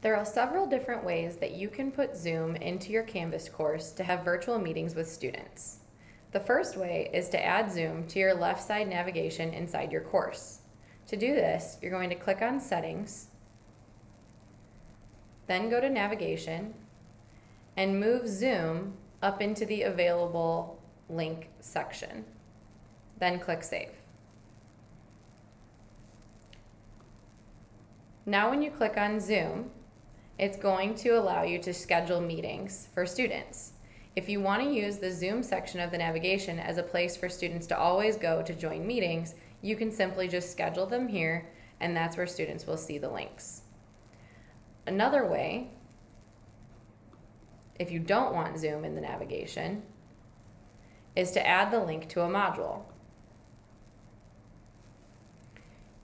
There are several different ways that you can put Zoom into your Canvas course to have virtual meetings with students. The first way is to add Zoom to your left side navigation inside your course. To do this, you're going to click on Settings, then go to Navigation, and move Zoom up into the Available Link section. Then click Save. Now when you click on Zoom, it's going to allow you to schedule meetings for students. If you want to use the Zoom section of the navigation as a place for students to always go to join meetings, you can simply just schedule them here and that's where students will see the links. Another way, if you don't want Zoom in the navigation, is to add the link to a module.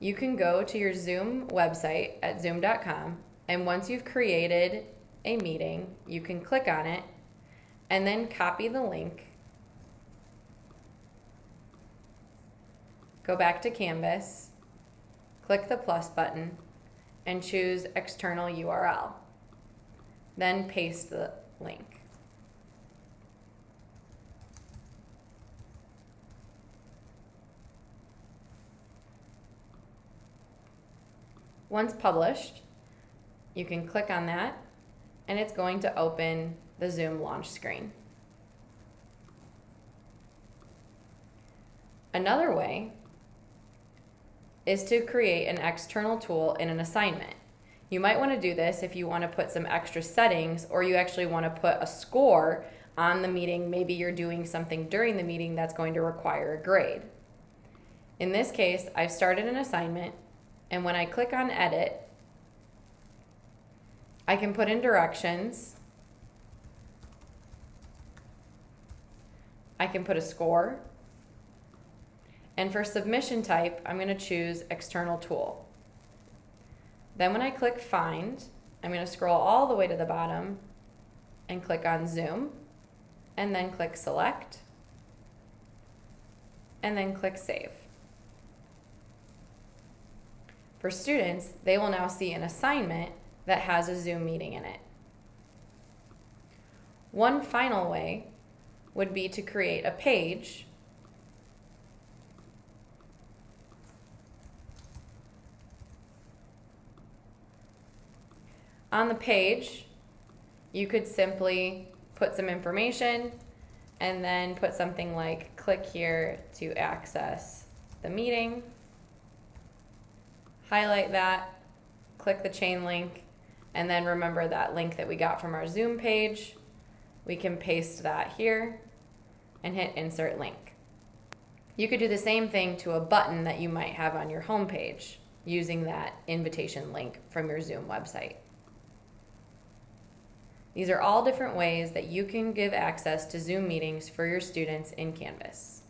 You can go to your Zoom website at zoom.com and once you've created a meeting, you can click on it and then copy the link. Go back to Canvas, click the plus button, and choose external URL. Then paste the link. Once published, you can click on that and it's going to open the Zoom launch screen. Another way is to create an external tool in an assignment. You might want to do this if you want to put some extra settings or you actually want to put a score on the meeting. Maybe you're doing something during the meeting that's going to require a grade. In this case, I've started an assignment and when I click on edit, I can put in directions. I can put a score. And for submission type, I'm going to choose external tool. Then when I click find, I'm going to scroll all the way to the bottom and click on zoom and then click select and then click save. For students, they will now see an assignment that has a Zoom meeting in it. One final way would be to create a page On the page, you could simply put some information and then put something like click here to access the meeting. Highlight that, click the chain link, and then remember that link that we got from our Zoom page. We can paste that here and hit insert link. You could do the same thing to a button that you might have on your home page using that invitation link from your Zoom website. These are all different ways that you can give access to Zoom meetings for your students in Canvas.